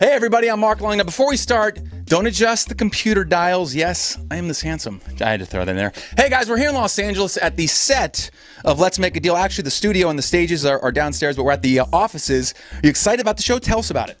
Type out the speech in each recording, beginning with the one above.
Hey, everybody, I'm Mark Long. Now, before we start, don't adjust the computer dials. Yes, I am this handsome. I had to throw that in there. Hey, guys, we're here in Los Angeles at the set of Let's Make a Deal. Actually, the studio and the stages are, are downstairs, but we're at the uh, offices. Are you excited about the show? Tell us about it.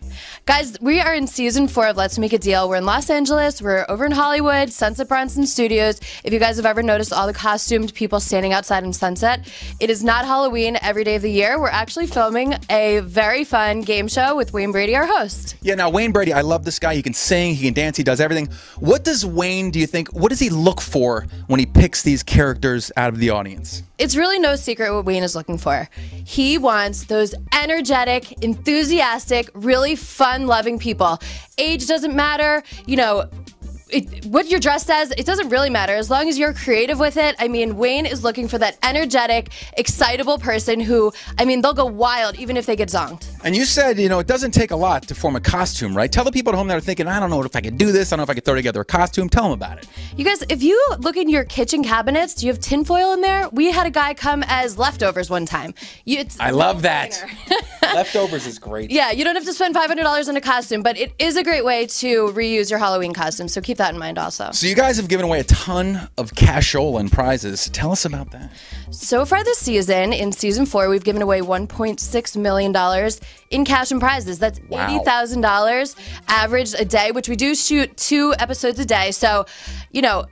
Guys, we are in season four of Let's Make a Deal. We're in Los Angeles. We're over in Hollywood, Sunset Bronson Studios. If you guys have ever noticed all the costumed people standing outside in Sunset, it is not Halloween every day of the year. We're actually filming a very fun game show with Wayne Brady, our host. Yeah, now, Wayne Brady, I love this guy. He can sing, he can dance, he does everything. What does Wayne, do you think, what does he look for when he picks these characters out of the audience? It's really no secret what Wayne is looking for. He wants those energetic, enthusiastic, really fun loving people. Age doesn't matter, you know. It, what you're dressed as, it doesn't really matter as long as you're creative with it. I mean, Wayne is looking for that energetic, excitable person who, I mean, they'll go wild even if they get zonked. And you said, you know, it doesn't take a lot to form a costume, right? Tell the people at home that are thinking, I don't know if I could do this. I don't know if I could throw together a costume. Tell them about it. You guys, if you look in your kitchen cabinets, do you have tinfoil in there? We had a guy come as leftovers one time. You, it's I love that. Leftovers is great. Yeah, you don't have to spend $500 on a costume, but it is a great way to reuse your Halloween costume. So keep that in mind also. So you guys have given away a ton of cashola and prizes. Tell us about that. So far this season, in season four, we've given away $1.6 million in cash and prizes. That's Wow. $80,000 average a day, which we do shoot two episodes a day. So, you know,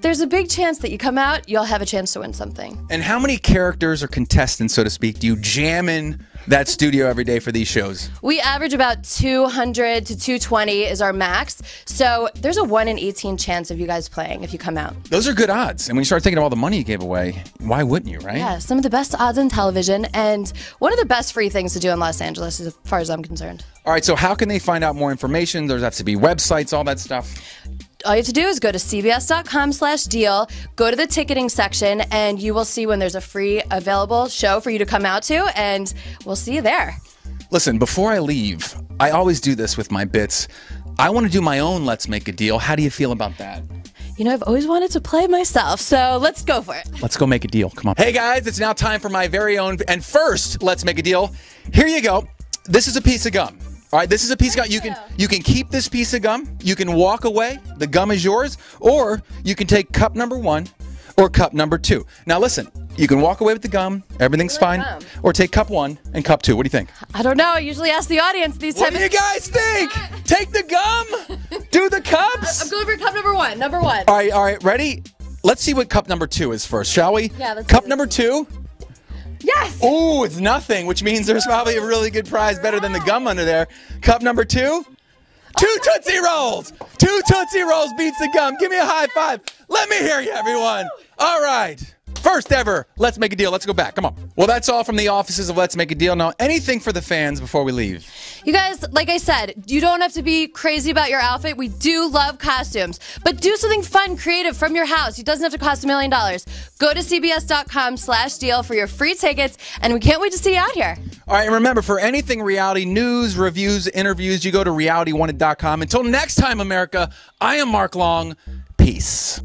there's a big chance that you come out, you'll have a chance to win something. And how many characters or contestants, so to speak, do you jam in that studio every day for these shows? We average about 200 to 220 is our max. So there's a 1 in 18 chance of you guys playing if you come out. Those are good odds. And when you start thinking of all the money you gave away, why wouldn't you, right? Yeah, some of the best odds on television and one of the best free things to do in Los Angeles, as far as I'm concerned. All right, so how can they find out more information? There's have to be websites, all that stuff. All you have to do is go to cbs.com slash deal, go to the ticketing section, and you will see when there's a free available show for you to come out to, and we'll see you there. Listen, before I leave, I always do this with my bits. I want to do my own Let's Make a Deal. How do you feel about that? You know, I've always wanted to play myself, so let's go for it. Let's go make a deal. Come on. Hey guys, it's now time for my very own. And first, let's make a deal. Here you go. This is a piece of gum. All right, this is a piece of gum. You can you can keep this piece of gum. You can walk away. The gum is yours, or you can take cup number one or cup number two. Now listen, you can walk away with the gum. Everything's fine. gum. Or take cup one and cup two. What do you think? I don't know. I usually ask the audience these times. What type do you guys think? Take the gum. Do the cups. I'm going for cup number one. Number one. All right, all right, ready? Let's see what cup number two is first, shall we? Yeah, let's Cup number two. Yes. Oh, it's nothing, which means there's probably a really good prize better than the gum under there. Cup number two. Two Tootsie Rolls! Two Tootsie Rolls beats the gum. Give me a high five. Let me hear you, everyone. All right. First ever, let's make a deal. Let's go back. Come on. Well, that's all from the offices of Let's Make a Deal. Now, anything for the fans before we leave? You guys, like I said, you don't have to be crazy about your outfit. We do love costumes, but do something fun, creative from your house. It doesn't have to cost a million dollars. Go to cbs.com slash deal for your free tickets, and we can't wait to see you out here. All right, and remember, for anything reality news, reviews, interviews, you go to realitywanted.com. Until next time, America, I am Mark Long. Peace.